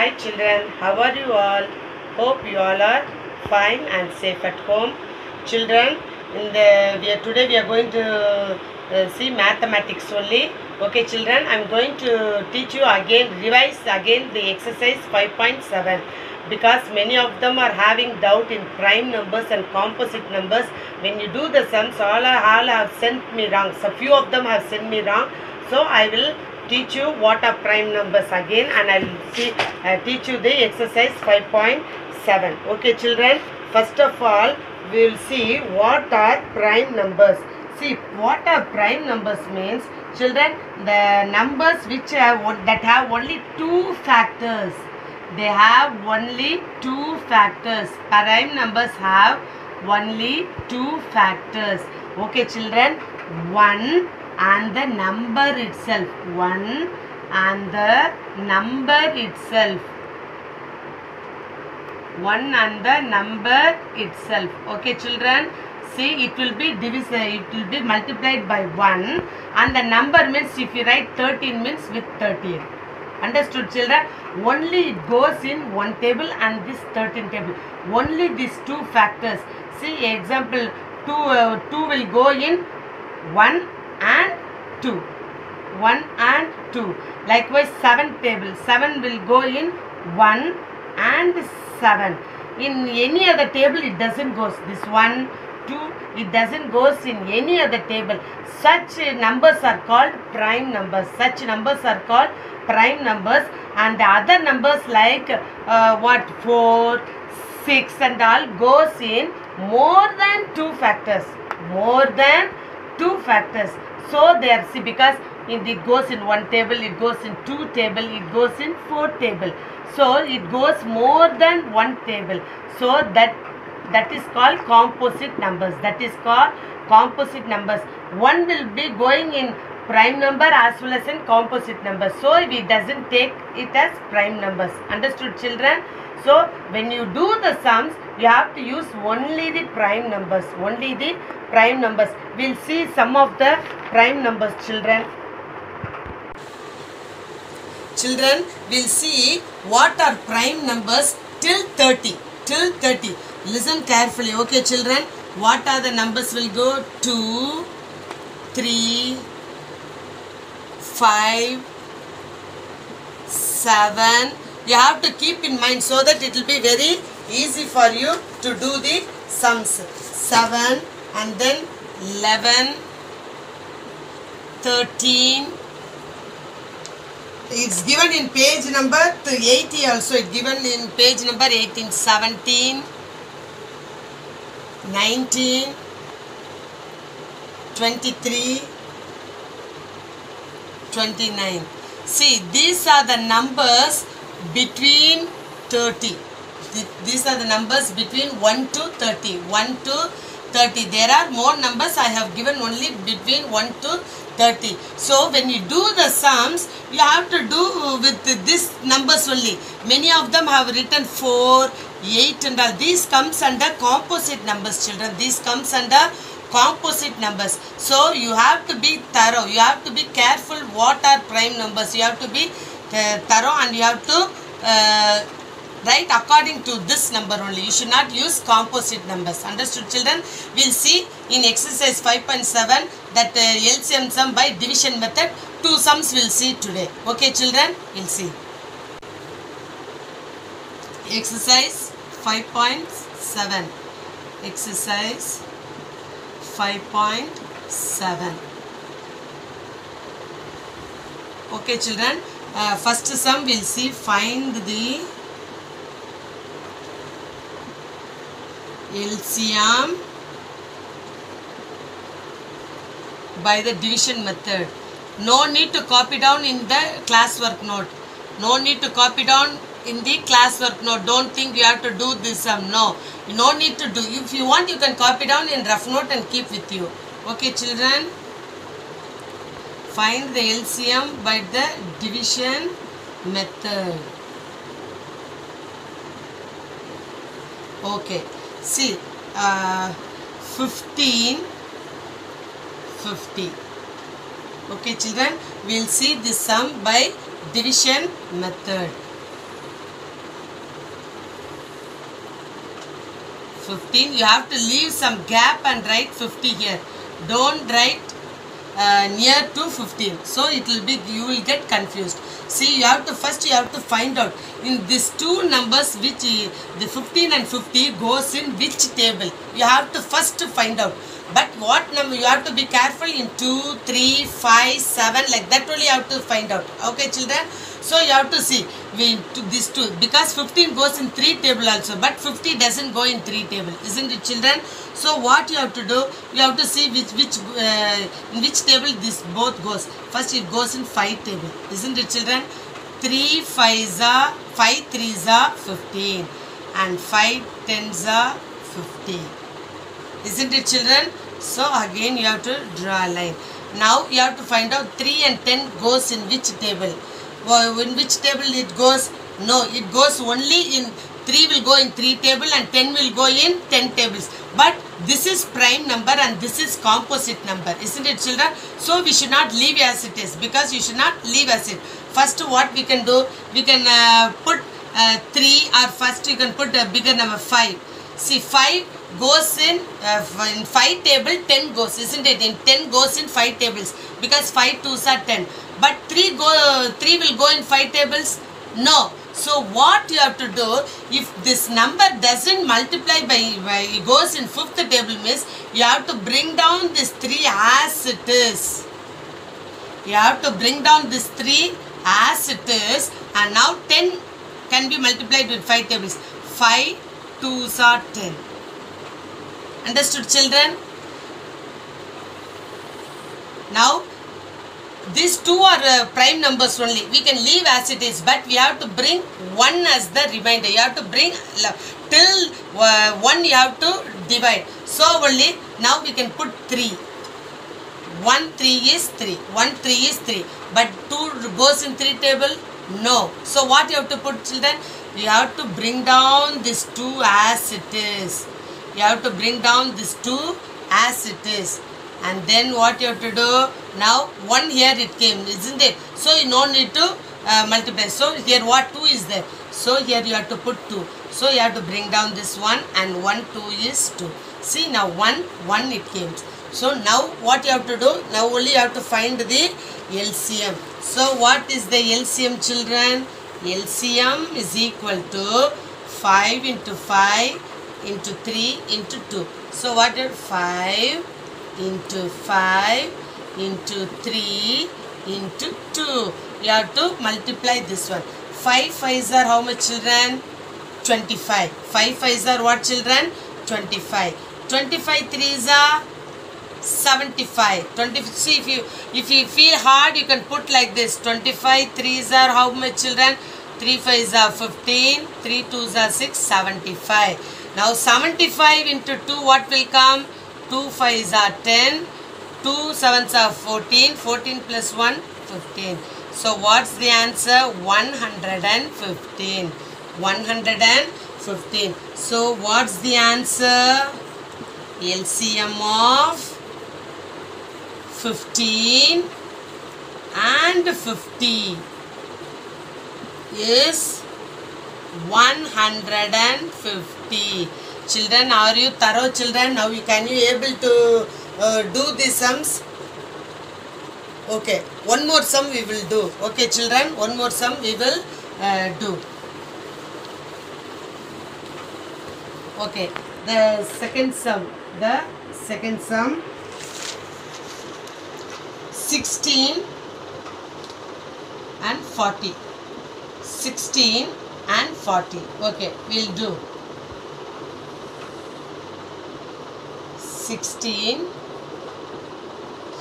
Hi children, how are you all? Hope you all are fine and safe at home. Children, in the we are today we are going to uh, see mathematics only. Okay children, I am going to teach you again, revise again the exercise 5.7 because many of them are having doubt in prime numbers and composite numbers. When you do the sums, all, all have sent me wrong. So few of them have sent me wrong. So I will teach you what are prime numbers again and I will see, uh, teach you the exercise 5.7. Okay children, first of all we will see what are prime numbers. See what are prime numbers means children the numbers which have that have only two factors they have only two factors prime numbers have only two factors okay children one and the number itself. One and the number itself. One and the number itself. Okay children. See it will be divisible it will be multiplied by 1 and the number means if you write 13 means with 13 understood children? Only it goes in one table and this 13 table. Only these two factors. See example 2 uh, 2 will go in 1 and 2 1 and 2 likewise 7 table 7 will go in 1 and 7 in any other table it doesn't goes this 1 2 it doesn't goes in any other table. Such numbers are called prime numbers. Such numbers are called prime numbers. And the other numbers like uh, what? 4 6 and all goes in more than two factors. More than two factors so there see because in it goes in one table it goes in two table it goes in four table. So it goes more than one table. So that that is called composite numbers. That is called composite numbers. One will be going in prime number as well as in composite numbers so we doesn't take it as prime numbers. Understood children? So when you do the sums you have to use only the prime numbers only the prime numbers. We'll see some of the prime numbers children. Children we'll see what are prime numbers till 30 till 30 listen carefully okay children? What are the numbers will go? 2 3 5 7 you have to keep in mind so that it will be very easy for you to do the sums. 7 and then 11 13 it's given in page number to 80 also. It's given in page number 18 17 19 23 29 see these are the numbers between 30 Th- these are the numbers between 1 to 30 1 to 30 there are more numbers i have given only between 1 to 30 so when you do the sums you have to do with this numbers only. Many of them have written 4 8 and all. These comes under composite numbers children. These comes under composite numbers. So you have to be thorough. You have to be careful what are prime numbers. You have to be uh, thorough and you have to uh, write according to this number only you should not use composite numbers. Understood children? We'll see in exercise 5.7 that uh, LCM sum by division method two sums we'll see today. Okay children? We'll see. Exercise 5.7 exercise 5.7 okay children? Uh, first sum we'll see find the LCM by the division method. No need to copy down in the classwork note. No need to copy down in the classwork note. Don't think you have to do this sum no. No need to do. If you want you can copy down in rough note and keep with you. Okay children. Find the LCM by the division method. Okay see uh, ah, 15 50 okay children we'll see this sum by division method. 15 you have to leave some gap and write 50 here. Don't write uh, near to 15 so it will be you will get confused see you have to first you have to find out in these two numbers which uh, the 15 and 50 goes in which table. You have to first find out. But what number you have to be careful in 2 3 5 7 like that only you have to find out. Okay children so you have to see we to this two because 15 goes in 3 table also but 50 doesn't go in 3 table isn't it children? So what you have to do you have to see which which uh, in which table this both goes. First it goes in 5 table isn't it children? 3 5s are 5 3s are 15 and 5 10s are 50 isn't it children? So again you have to draw a line. Now you have to find out 3 and 10 goes in which table in which table it goes? No it goes only in 3 will go in 3 table and 10 will go in 10 tables. But this is prime number and this is composite number isn't it children? So we should not leave as it is because you should not leave as it. First what we can do? We can uh, put uh, 3 or first you can put a bigger number 5 see 5 goes in uh, in 5 table 10 goes isn't it? In 10 goes in 5 tables because 5 2s are 10 but 3 go 3 will go in 5 tables? No. So what you have to do if this number doesn't multiply by, by it goes in fifth table means you have to bring down this 3 as it is. You have to bring down this 3 as it is and now 10 can be multiplied with 5 tables. 5 2s are 10 understood children? Now these two are uh, prime numbers only. We can leave as it is but we have to bring one as the remainder you have to bring till uh, one you have to divide. So only now we can put 3 1 3 is 3 1 3 is 3 but 2 goes in 3 table? No. So what you have to put children? You have to bring down this 2 as it is you have to bring down this 2 as it is. And then what you have to do now 1 here it came isn't it? So you no need to uh, multiply. So here what 2 is there? So here you have to put 2 so you have to bring down this one and 1 2 is 2 see now 1 1 it came. So now what you have to do now only you have to find the LCM so what is the LCM children? LCM is equal to 5 into 5 into 3 into 2 so what? Is 5 into 5 into 3 into 2 you have to multiply this one. 5 5s are how much children? 25 5 5s are what children? 25 25 3s are 75 20 see if you if you feel hard you can put like this. 25 3s are how much children? 3 5s are 15 3 2s are 6 75 now 75 into 2 what will come? 2 5s are 10 2 7s are 14 14 plus 1 15 so what's the answer? 115 115 so what's the answer? LCM of 15 and 50 is 150 children are you thorough children? Now you can you able to uh, do these sums? Okay one more sum we will do. Okay children one more sum we will uh, do. Okay the second sum the second sum 16 and 40 16 and 40 okay we'll do. 16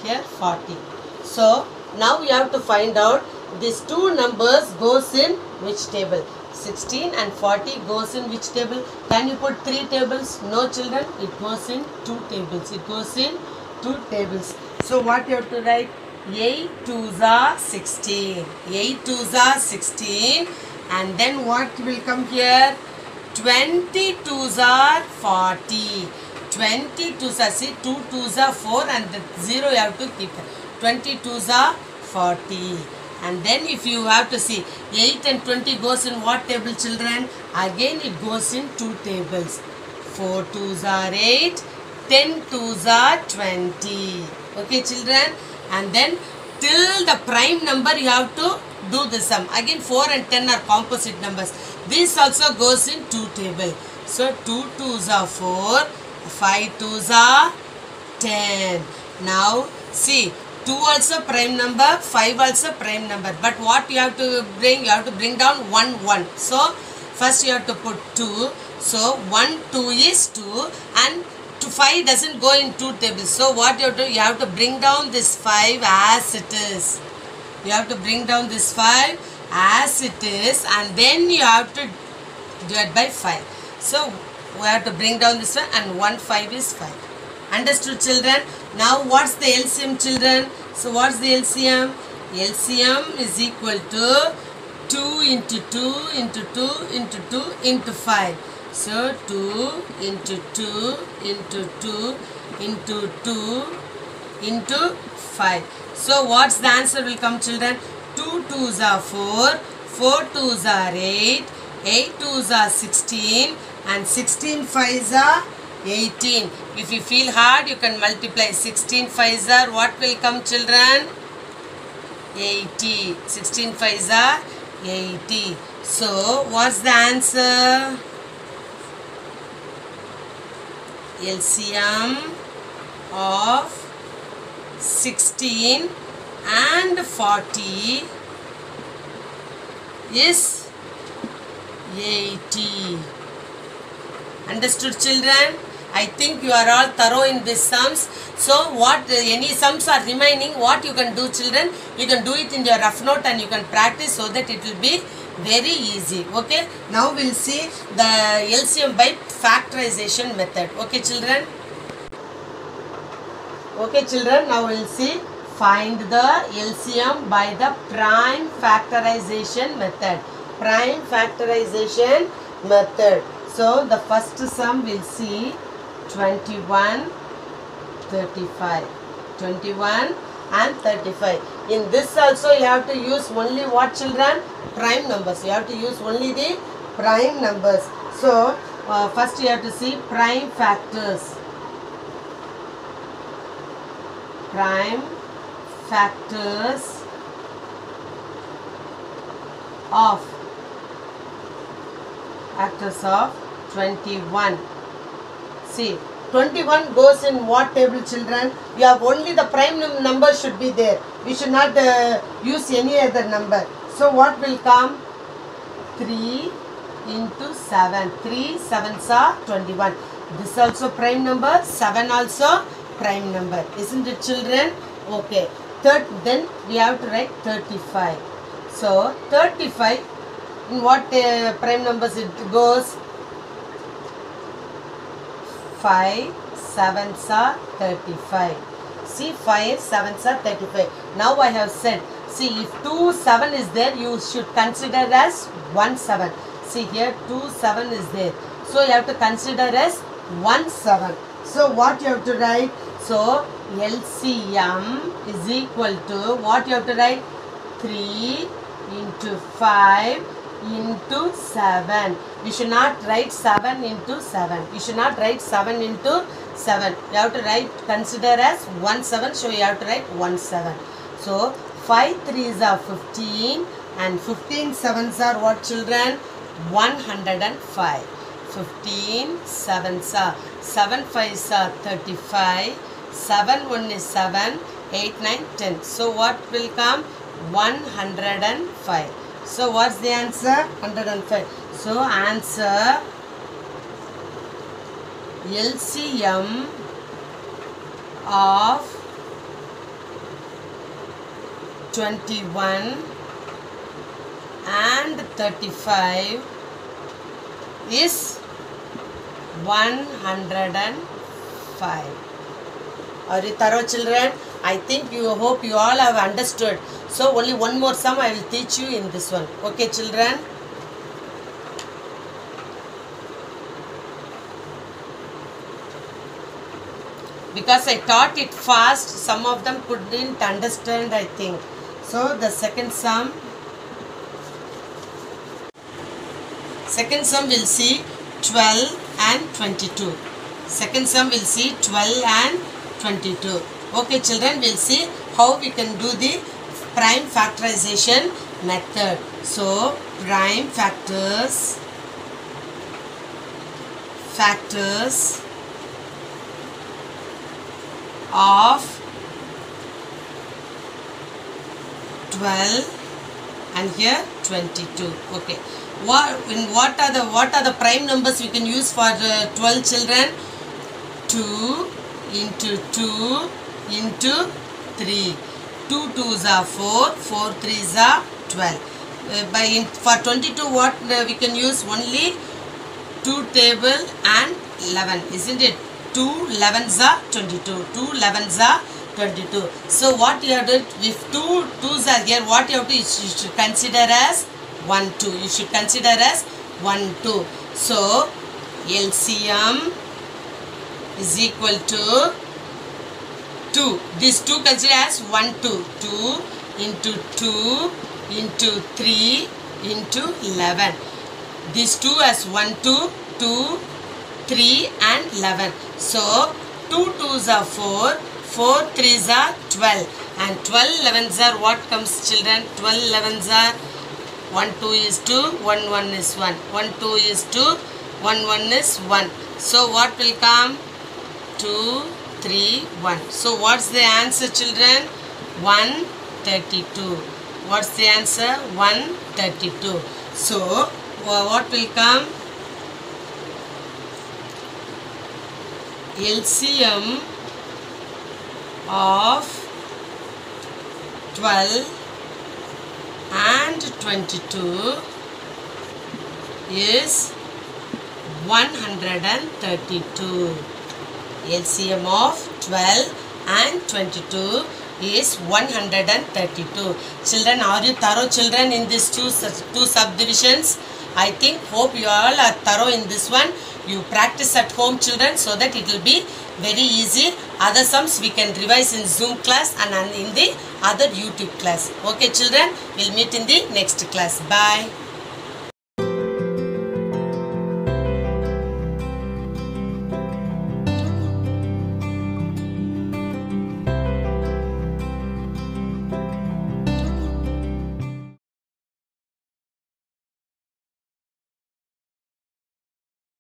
here 40 so now we have to find out these two numbers goes in which table? 16 and 40 goes in which table? Can you put three tables? No children it goes in two tables. It goes in two tables. So what you have to write? 8 twos are 16 8 twos are 16 and then what will come here? 20 twos are 40 20 twos are see 2 twos are 4 and the 0 you have to keep. 20 twos are 40 and then if you have to see 8 and 20 goes in what table children? Again it goes in two tables. 4 2s are 8, 10 2s are 20. Okay children? And then till the prime number you have to do the sum. Again 4 and 10 are composite numbers. This also goes in 2 table. So 2 2s are 4, 5 2s are 10. Now see 2 also prime number, 5 also prime number. But what you have to bring? You have to bring down 1 1. So first you have to put 2. So 1 2 is 2 and to 5 doesn't go in 2 tables. So what you have to do? You have to bring down this 5 as it is. You have to bring down this 5 as it is and then you have to divide by 5. So we have to bring down this one and 1 5 is 5. Understood children? Now what's the LCM children? So what's the LCM? LCM is equal to 2 into 2 into 2 into 2 into 5. So 2 into 2 into 2 into 2 into 5. So what's the answer will come children? 2 2s are 4, 4 2s are 8, 8 2s are 16 and 16 5s are 18. If you feel hard you can multiply 16 5s are what will come children? 80. 16 5s are 80. So what's the answer? LCM of 16 and 40 is 80. Understood children? I think you are all thorough in these sums. So what any sums are remaining, what you can do children, you can do it in your rough note and you can practice so that it will be very easy. Okay. Now we'll see the LCM by factorization method. Okay children. Okay children, now we'll see find the LCM by the prime factorization method. Prime factorization method. So the first sum we'll see 21, 35. 21 and 35. In this also you have to use only what children? Prime numbers. You have to use only the prime numbers. So uh, first you have to see prime factors. Prime factors of factors of 21 see 21 goes in what table children? You have only the prime num- number should be there. We should not uh, use any other number. So what will come? 3 into 7 3 7s are 21 this also prime number 7 also prime number isn't it children? Okay. Third, then we have to write 35 so 35 in what uh, prime numbers it goes? 5 7s are 35 see 5 7 are 35 now i have said see if 2 7 is there you should consider as 1 7 see here 2 7 is there. So you have to consider as 1 7 so what you have to write so lcm is equal to what you have to write 3 into 5 into 7. You should not write 7 into 7. You should not write 7 into 7. You have to write, consider as 1 7. So you have to write 1 7. So 5 3s are 15 and 15 7s are what children? 105. 15 7s are 7 5s are 35. 7 1 is 7. 8 9 10. So what will come? 105. So what's the answer? 105. So answer LCM of 21 and 35 is 105. Thorough children? I think you hope you all have understood. So only one more sum I will teach you in this one. Okay children? Because I taught it fast, some of them couldn't understand I think. So the second sum, second sum will see 12 and 22. Second sum we'll see 12 and 22. Okay children, we'll see how we can do the prime factorization method. So, prime factors factors of 12 and here 22 okay what in what are the what are the prime numbers we can use for uh, 12 children 2 into 2 into 3 2 2s are 4 4 3s are 12 uh, by in, for 22 what uh, we can use only 2 table and 11 isn't it? 2 11s are 22 2 11s are 22 so what you have to if 2 2s are here what you have to you should, consider as 1 2 you should consider as 1 2 so LCM is equal to 2 this 2 consider as 1 2 2 into 2 into 3 into 11 this 2 as 1 2 2 3 and 11 so 2 2s are 4 4 3s are 12 and 12 11s are what comes children? 12 11s are 1 2 is 2 1 1 is 1 1 2 is 2 1 1 is 1 so what will come 2 3 1 so what's the answer children? 132 what's the answer? 132 so wha- what will come? LCM of 12 and 22 is 132 LCM of 12 and 22 is 132 children are you thorough children in these two two subdivisions? I think hope you all are thorough in this one. You practice at home children so that it will be very easy. Other sums we can revise in zoom class and in the other youtube class. Okay children we'll meet in the next class. Bye